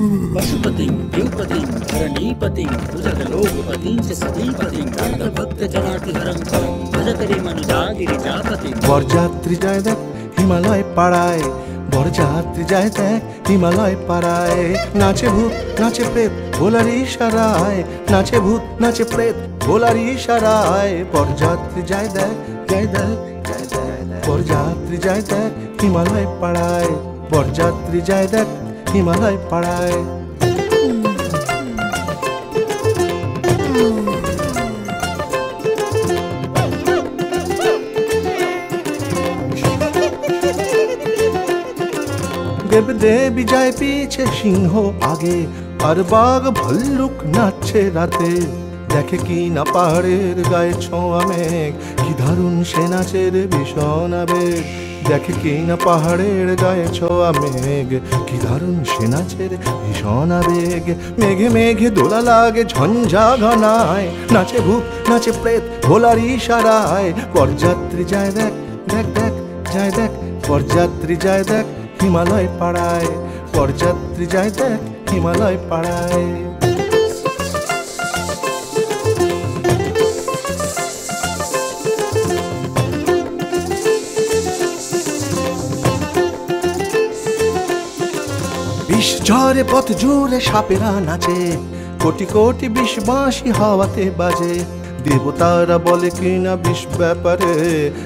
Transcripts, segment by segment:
पशुपतिं द्युपतिं धरणीपतिं भुजगलोकपतिं च सतीपतिं भक्तजनातिहरं तं भजतरे मनुजागिरिजापतिं বরযাত্রী যায় দেখ হিমালয় পাড়ায় বরযাত্রী যায় দেখ হিমালয় পাড়ায় নাচে ভূত নাচে প্রেত ভোলার ইশারায় নাচে ভূত নাচে প্রেত ভোলার ইশারায় বরযাত্রী যায় দেখ যায় দেখ যায় দেখ বরযাত্রী যায় দেখ হিমালয় পাড়ায় বরযাত্রী যায় দেখ হিমালয় পাড়ায় দেব দেবী যায় পিছে সিংহ আগে আর বাঘ ভল্লুক নাচছে রাতে দেখে কি না পাহাড়ের গায়ে ছোঁয়া মেঘ? কি দারুণ সে নাচের ভীষণ আবেগ। দেখে কি না পাহাড়ের গায়ে ছোঁয়া মেঘ? কি দারুণ সে নাচের ভীষণ আবেগ। মেঘে মেঘে দোলা লাগে ঝঞ্ঝা ঘনায়। নাচে ভূত, নাচে প্রেত, ভোলার ইশারায়। পরযাত্রী যায় দেখ দেখ দেখ, যায় দেখ। পরযাত্রী যায় দেখ, হিমালয় পাড়ায়। পরযাত্রী যায় দেখ, হিমালয় পাড়ায়। বিষ ঝরে পথ জুড়ে সাপেরা নাচে, কোটি কোটি বিষ বাঁশি হাওয়াতে বাজে। দেবতারা বলে কিনা বিষ ব্যাপারে,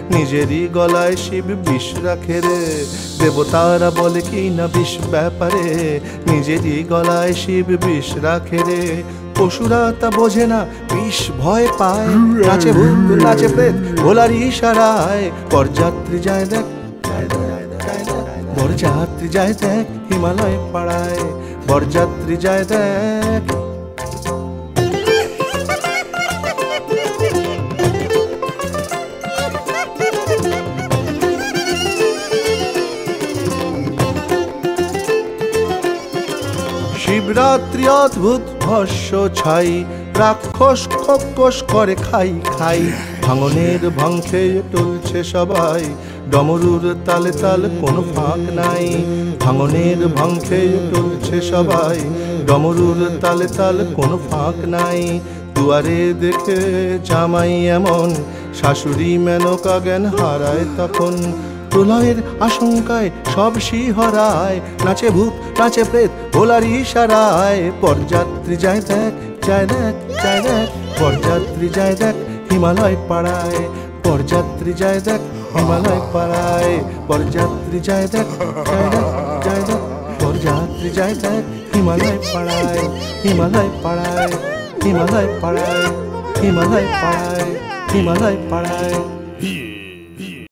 নিজেরই গলায় শিব বিষ রাখে রে। দেবতারা বলে কিনা বিষ ব্যাপারে, নিজেরই গলায় শিব বিষ রাখে রে। পশুরা তা বোঝে না, বিষ ভয় পায়। নাচে ভূত নাচে প্রেত, ভোলার ইশারায়। পরযাত্রী যায় দেখ। বরযাত্রী যায় দেখ হিমালয় পাড়ায়। বরযাত্রী যায় দেখ। শিবরাত্রি অদ্ভুত ভস্য ছাই। রাক্ষস খক্কস করে খাই খাই। ভাঙনের ভাঙখে টলছে সবাই। ডমরুর তালে তাল কোনো ফাঁক নাই। ভাঙনের ভাঙখে টলছে সবাই। ডমরুর তালে তাল কোনো ফাঁক নাই। দুয়ারে দেখে জামাই এমন, শাশুড়ি মেনকা জ্ঞান হারায় তখন। প্রলয়ের আশঙ্কায় সব শিহরায়, নাচে ভূত, নাচে প্রেত, ভোলার ইশারায়। পরযাত্রী যায় দেখ যায় দেখ যায় দেখ পরযাত্রী যায় দেখ, হিমালয় পাড়ায়। পরযাত্রী যায় দেখ, হিমালয় পাড়ায়। পরযাত্রী যায় দেখ যায় দেখ যায় দেখ পরযাত্রী যায় দেখ, হিমালয় পাড়ায়। হিমালয় পাড়ায় হিমালয় পাড়ায় হিমালয় পাড়ায় হিমালয় পাড়ায়।